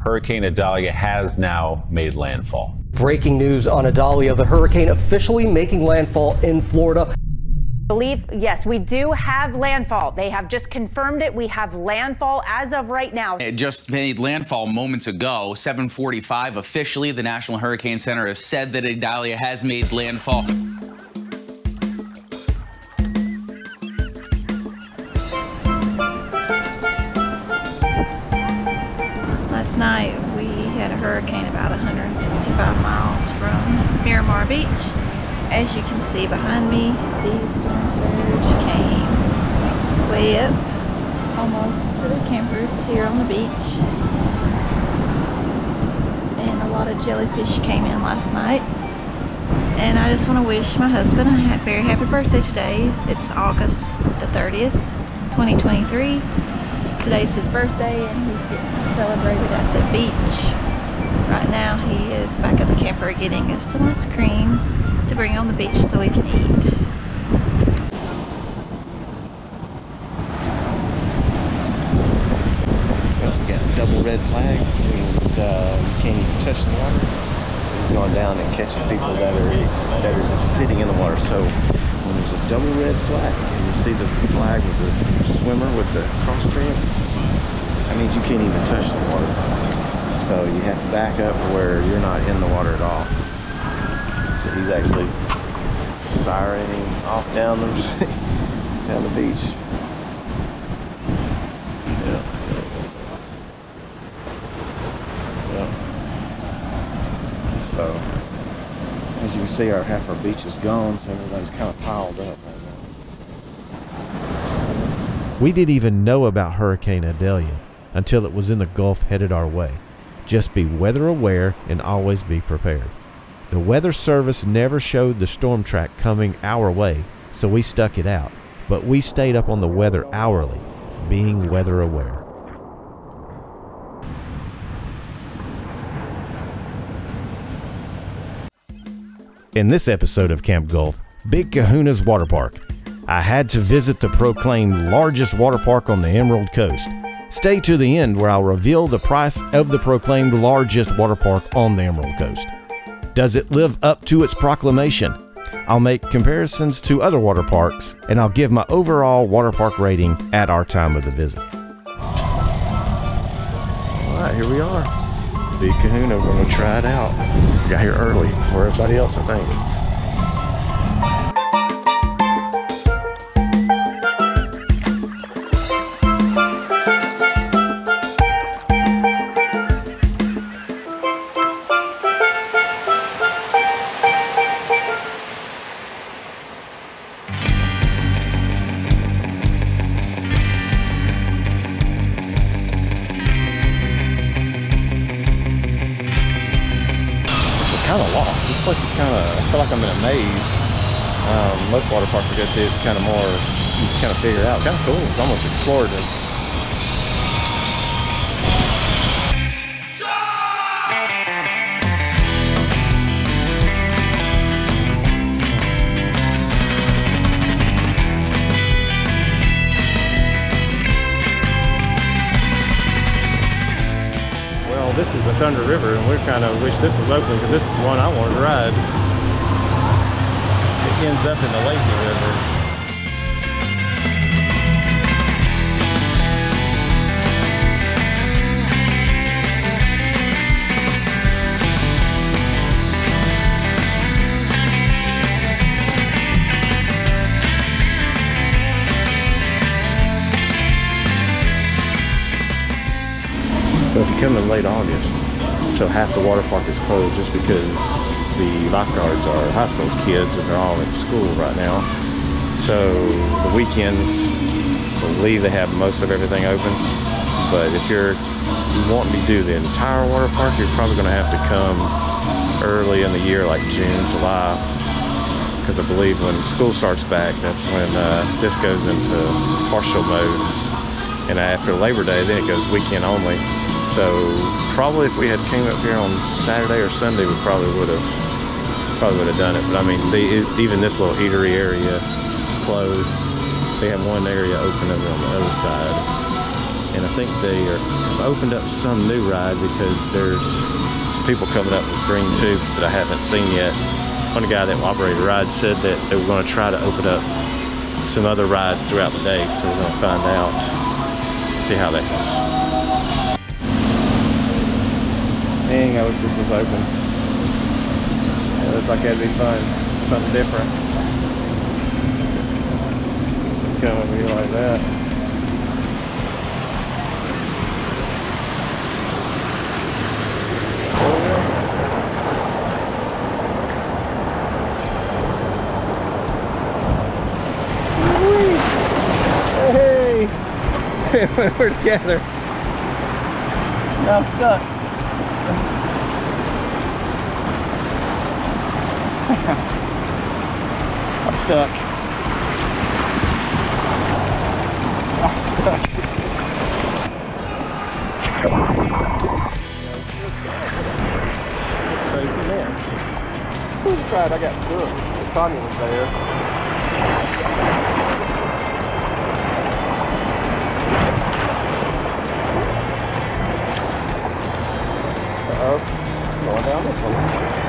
Hurricane Idalia has now made landfall. Breaking news on Idalia, the hurricane officially making landfall in Florida. Believe, yes, we do have landfall. They have just confirmed it. We have landfall as of right now. It just made landfall moments ago, 745 officially. The National Hurricane Center has said that Idalia has made landfall. Hurricane about 165 miles from Miramar Beach. As you can see behind me, the storm surge came way up almost to the campers here on the beach. And a lot of jellyfish came in last night. And I just want to wish my husband a very happy birthday today. It's August the 30th, 2023. Today's his birthday and he's getting celebrated at the beach. Right now he is back at the camper getting us some ice cream to bring on the beach so we can eat. Well, we got double red flags means uh, you can't even touch the water. He's going down and catching people that are that are just sitting in the water. So when there's a double red flag and you see the flag with the swimmer with the cross it, that means you can't even touch the water. So you have to back up where you're not in the water at all. So he's actually sirening off down the down the beach. Yeah, so yeah. So as you can see our half our beach is gone, so everybody's kind of piled up right now. We didn't even know about Hurricane Idalia until it was in the Gulf headed our way. Just be weather aware and always be prepared. The Weather Service never showed the storm track coming our way, so we stuck it out. But we stayed up on the weather hourly, being weather aware. In this episode of Camp Gulf, Big Kahuna's Water Park, I had to visit the proclaimed largest water park on the Emerald Coast. Stay to the end where I'll reveal the price of the proclaimed largest water park on the Emerald Coast. Does it live up to its proclamation? I'll make comparisons to other water parks and I'll give my overall water park rating at our time of the visit. All right, here we are. Big Kahuna, we're gonna try it out. We got here early before everybody else, I think. Kind of lost. This place is kind of, I feel like I'm in a maze. Um, most water parks I go to, it's kind of more, you kind of figure it out. Kind of cool. It's almost explored this is the Thunder River, and we kind of wish this was open because this is the one I wanted to ride. It ends up in the Lazy River. You come in late August, so half the water park is closed just because the lifeguards are high school kids and they're all at school right now. So the weekends, I believe they have most of everything open. But if you're wanting to do the entire water park, you're probably going to have to come early in the year, like June, July, because I believe when school starts back, that's when uh, this goes into partial mode. And after Labor Day, then it goes weekend only. So probably if we had came up here on Saturday or Sunday, we probably would have probably would have done it. But I mean, the, even this little eatery area closed. They have one area open over on the other side, and I think they are opened up some new ride because there's some people coming up with green tubes that I haven't seen yet. One guy that operated a ride said that they were going to try to open up some other rides throughout the day, so we're going to find out, see how that goes. Dang, I wish this was open. It looks like that'd be fun, something different. Come over here like that. Hey! We're together. Now I'm stuck. I'm stuck. I'm stuck. Crazy man. Who's right? I got through. Tanya was there. Uh-oh. Going down this one.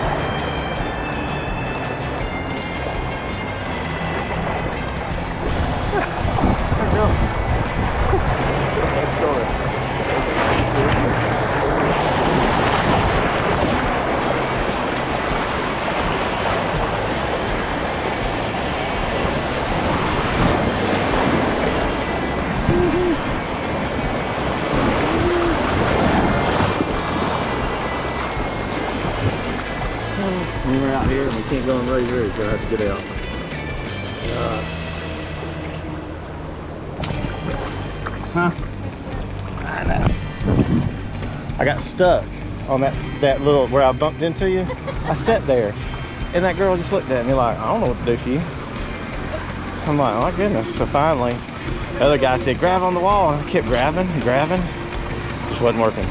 I got stuck on that that little where I bumped into you. I sat there, and that girl just looked at me like, I don't know what to do for you. I'm like, oh my goodness. So finally, the other guy said, grab on the wall. I kept grabbing and grabbing. Just wasn't working.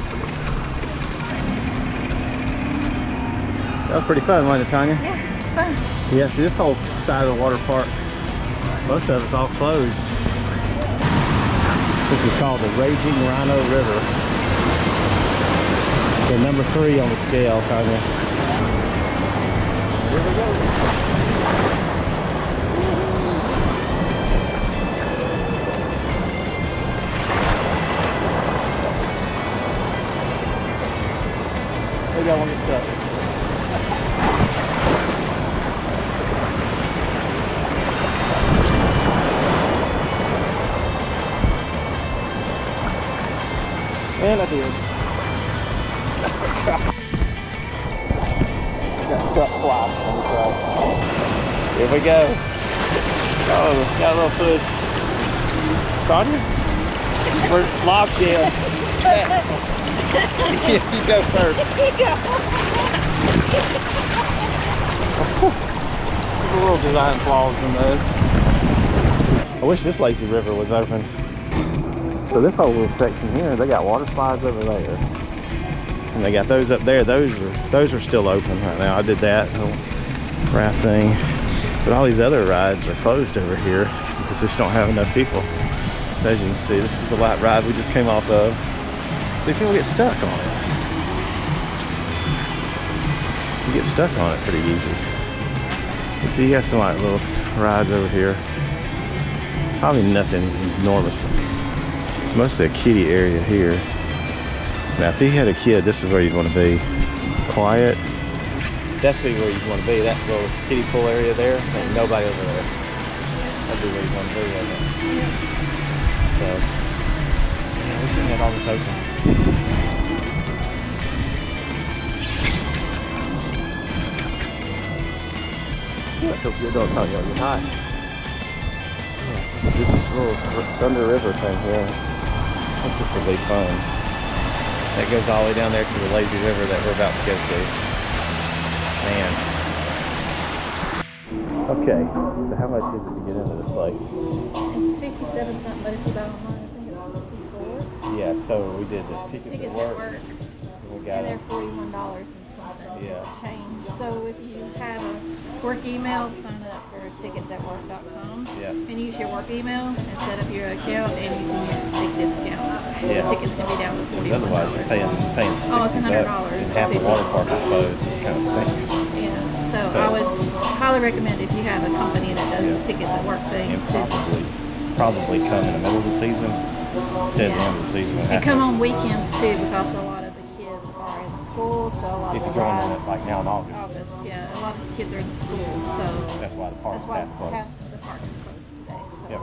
That was pretty fun, wasn't it, Tanya? Yeah, it's fun. Yeah, see this whole side of the water park, most of it's all closed. This is called the Raging Rhino River. So number three on the scale, Tanya. Here we go. Maybe I won't get stuck. And I did. Here we go. Oh, got a little push. Sonia? We're locked in. you go first. There's a little design flaws in this. I wish this lazy river was open. So this whole little section here, they got water slides over there. And they got those up there. Those are those are still open right now. I did that little raft thing. But all these other rides are closed over here because they just don't have enough people. So as you can see, this is the light ride we just came off of. So people get stuck on it. You get stuck on it pretty easy. You see, you got some like little rides over here. Probably nothing enormous. It's mostly a kiddie area here. Now, if you had a kid, this is where you'd want to be. Quiet. That's be where you'd want to be. That little kiddie pool area there. Ain't nobody over there. That'd be where you'd want to be, wouldn't it? So, yeah, we should have all this open. I hope you don't talk about hot. Yeah, just this little Thunder River thing here. I think this will be fun. That goes all the way down there to the lazy river that we're about to go to. Man. Okay, so how much is it to get into this place? It's fifty-seven something, but if you buy online, I think it's fifty-four. Yeah, so we did the tickets, Tickets at at work. work, We and they're forty-one dollars and some. Yeah. change. So if you have a work email, sign up for tickets ticketsatwork.com Yeah. and use your work email and set up your account, and you can get a big discount. Yeah. Tickets can be down to forty. Because otherwise you're paying, paying sixty Almost bucks $100 and half the water park is closed. It kind of stinks. Yeah. So, So- I would highly recommend if you have a company that does the tickets at work thing And to probably, probably come in the middle of the season instead of the end of the season. and come on weekends too, because a lot of the kids are in school. So a lot If of you're going in rides. it like now in August, August, yeah, a lot of the kids are in school, so that's why the park's that's why half closed. half the park is closed today. So Yep.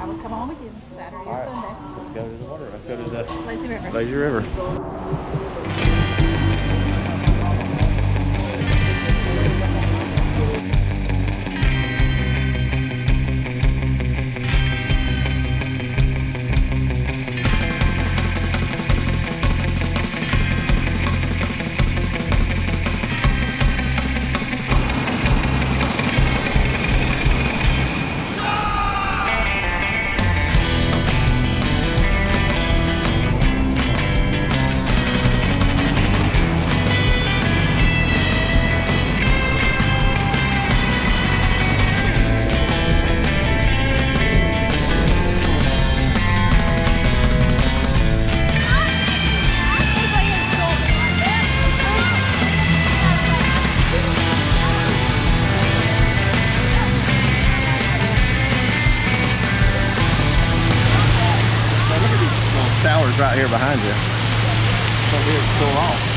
I would come on weekends, Saturday All or right, Sunday. let's go to the water. Let's go to the Lazy River. Lazy River. Behind you. Here, it's still on.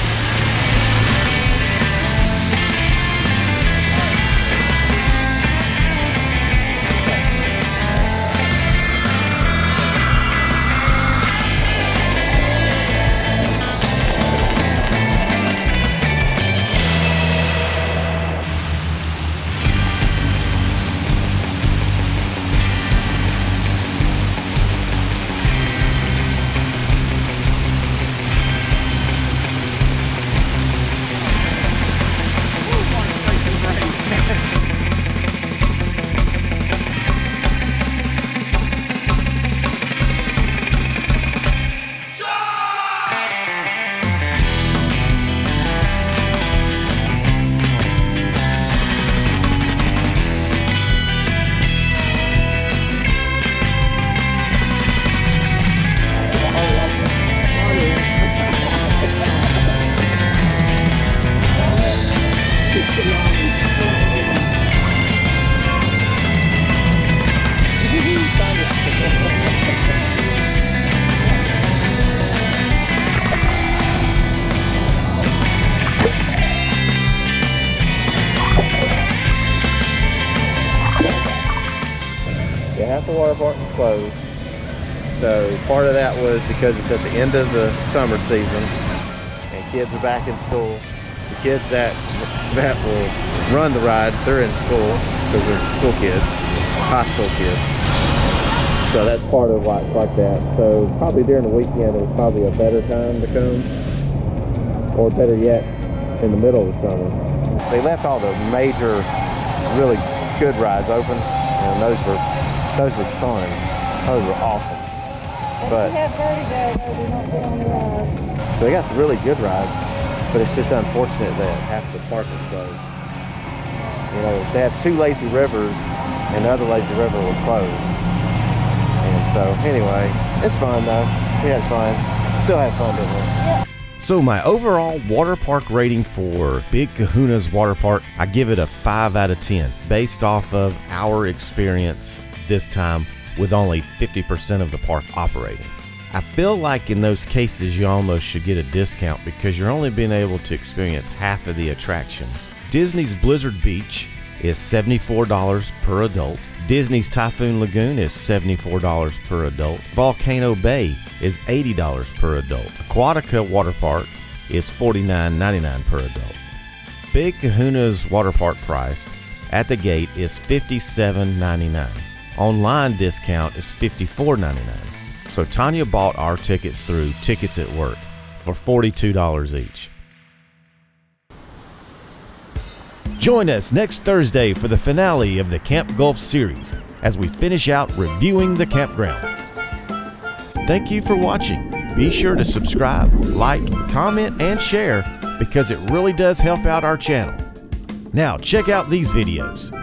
Was because it's at the end of the summer season and kids are back in school. The kids that that will run the rides, they're in school because they're school kids, high school kids. So that's part of why it's like that. So probably during the weekend it was probably a better time to come. Or better yet, in the middle of the summer. They left all the major, really good rides open and those were those were fun. Those were awesome. But so they got some really good rides, but it's just unfortunate that half the park is closed. You know, they have two lazy rivers, and the other lazy river was closed. And so anyway, it's fun though. We had fun. Still had fun, didn't we? So, my overall water park rating for Big Kahuna's Water Park, I give it a 5 out of 10 based off of our experience this time with only 50% of the park operating. I feel like in those cases you almost should get a discount because you're only being able to experience half of the attractions. Disney's Blizzard Beach is $74 per adult. Disney's Typhoon Lagoon is $74 per adult. Volcano Bay is $80 per adult. Aquatica Water Park is $49.99 per adult. Big Kahuna's water park price at the gate is $57.99. Online discount is $54.99. So Tanya bought our tickets through Tickets at Work for $42 each. Join us next Thursday for the finale of the Camp Gulf series as we finish out reviewing the campground. Thank you for watching. Be sure to subscribe, like, comment, and share, because it really does help out our channel. Now, check out these videos.